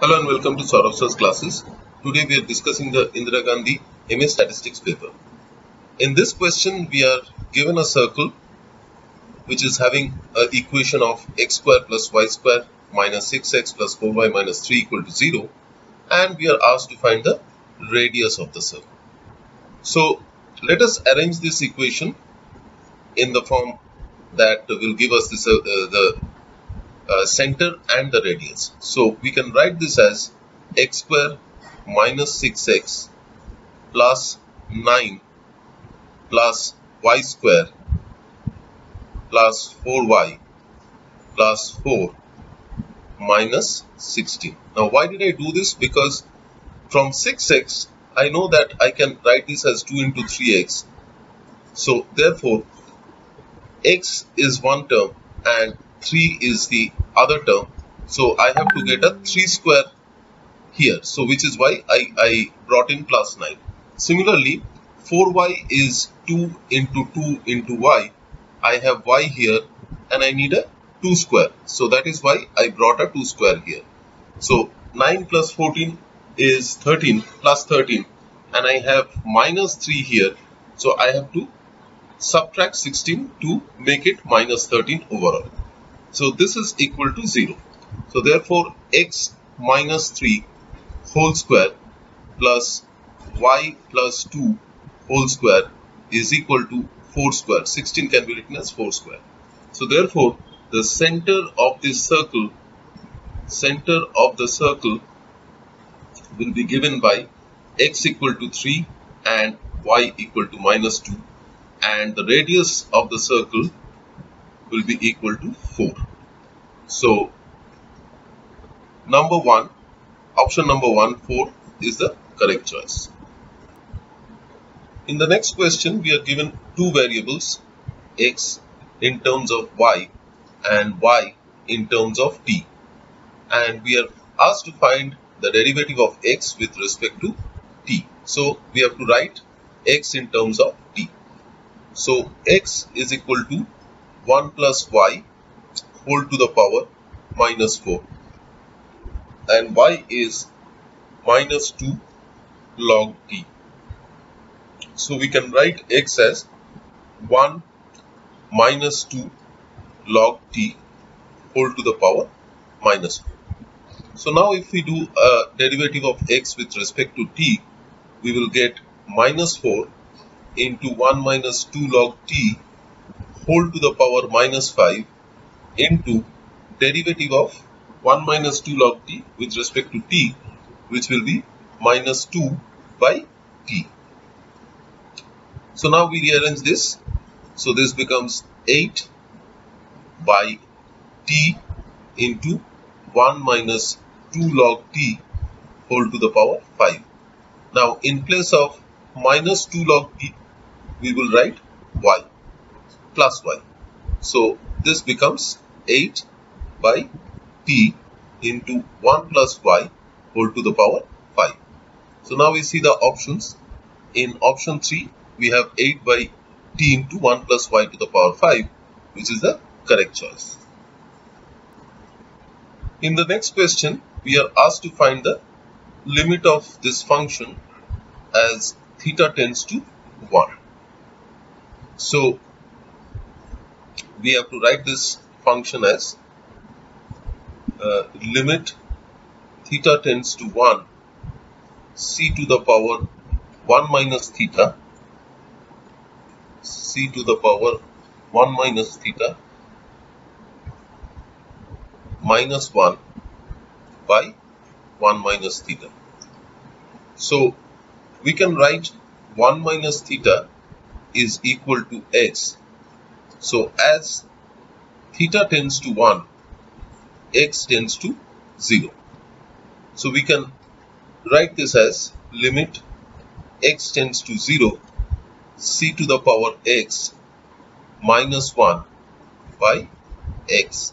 Hello and welcome to Sourav Sir's classes. Today we are discussing the Indira Gandhi MA Statistics paper. In this question we are given a circle which is having an equation of x square plus y square minus 6x plus 4y minus 3 equal to 0 and we are asked to find the radius of the circle. So let us arrange this equation in the form that will give us this, uh, the uh, center and the radius. So we can write this as x square minus 6x plus 9 plus y square plus 4y plus 4 minus 16. Now why did I do this? Because from 6x I know that I can write this as 2 into 3x. So therefore x is one term and 3 is the other term. So I have to get a 3 square here. So which is why I, I brought in plus 9. Similarly, 4y is 2 into 2 into y. I have y here and I need a 2 square. So that is why I brought a 2 square here. So 9 plus 14 is 13 plus 13 and I have minus 3 here. So I have to subtract 16 to make it minus 13 overall. So this is equal to 0. So therefore x minus 3 whole square plus y plus 2 whole square is equal to 4 square. 16 can be written as 4 square. So therefore the center of this circle center of the circle will be given by x equal to 3 and y equal to minus 2 and the radius of the circle will be equal to 4. So, number 1, option number 1, 4 is the correct choice. In the next question, we are given two variables, x in terms of y and y in terms of t. And we are asked to find the derivative of x with respect to t. So, we have to write x in terms of t. So, x is equal to 1 plus y whole to the power minus 4 and y is minus 2 log t. So we can write x as 1 minus 2 log t whole to the power minus 4. So now if we do a derivative of x with respect to t, we will get minus 4 into 1 minus 2 log t whole to the power minus 5 into derivative of 1 minus 2 log t with respect to t which will be minus 2 by t. So now we rearrange this. So this becomes 8 by t into 1 minus 2 log t whole to the power 5. Now in place of minus 2 log t we will write y plus y. So this becomes 8 by t into 1 plus y whole to the power 5. So now we see the options. In option 3 we have 8 by t into 1 plus y to the power 5 which is the correct choice. In the next question we are asked to find the limit of this function as theta tends to 1. So we have to write this function as uh, limit theta tends to 1 c to the power 1 minus theta c to the power 1 minus theta minus 1 by 1 minus theta. So we can write 1 minus theta is equal to x so as theta tends to 1, x tends to 0. So we can write this as limit x tends to 0 c to the power x minus 1 by x.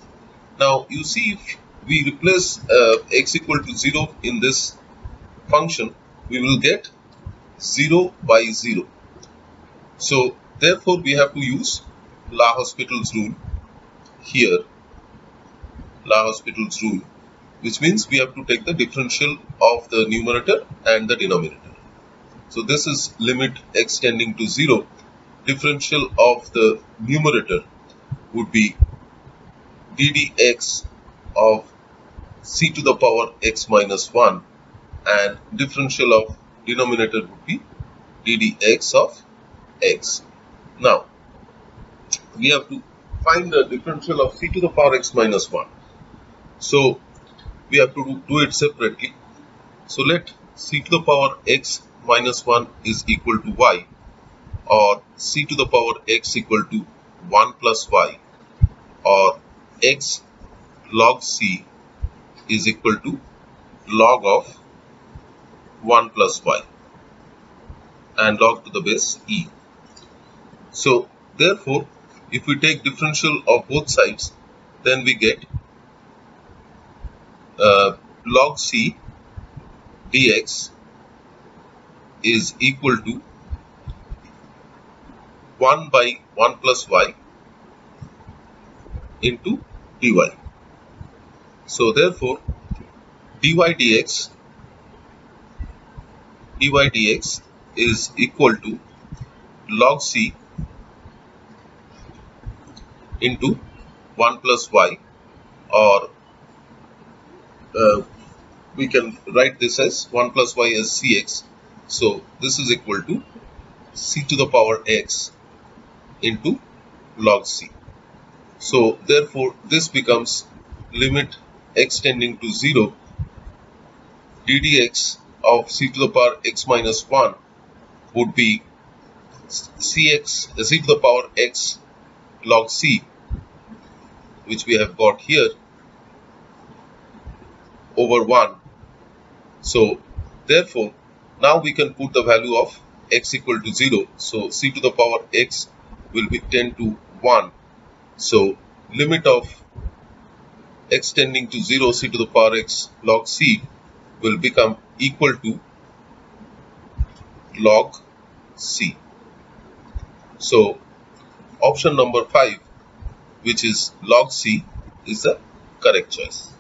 Now you see if we replace uh, x equal to 0 in this function, we will get 0 by 0. So therefore we have to use L'Hospital's rule here L'Hospital's rule which means we have to take the differential of the numerator and the denominator. So this is limit x tending to 0. Differential of the numerator would be ddx of c to the power x minus 1 and differential of denominator would be ddx of x. Now, we have to find the differential of c to the power x minus 1. So, we have to do it separately. So, let c to the power x minus 1 is equal to y or c to the power x equal to 1 plus y or x log c is equal to log of 1 plus y and log to the base e. So therefore if we take differential of both sides then we get uh, log c dx is equal to 1 by 1 plus y into dy. So therefore dy dx dy dx is equal to log c into 1 plus y. Or uh, we can write this as 1 plus y as cx. So this is equal to c to the power x into log c. So therefore this becomes limit x tending to 0 ddx of c to the power x minus 1 would be cx c to the power x log c which we have got here over 1 so therefore now we can put the value of x equal to 0 so c to the power x will be 10 to 1 so limit of x tending to 0 c to the power x log c will become equal to log c. So option number 5 which is log c is the correct choice.